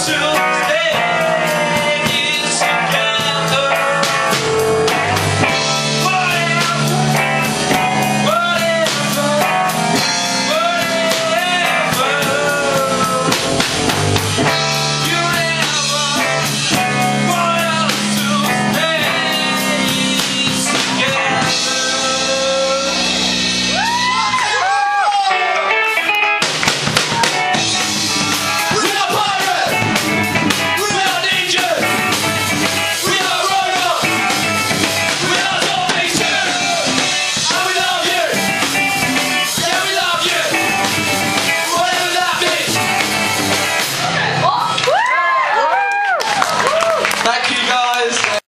myself.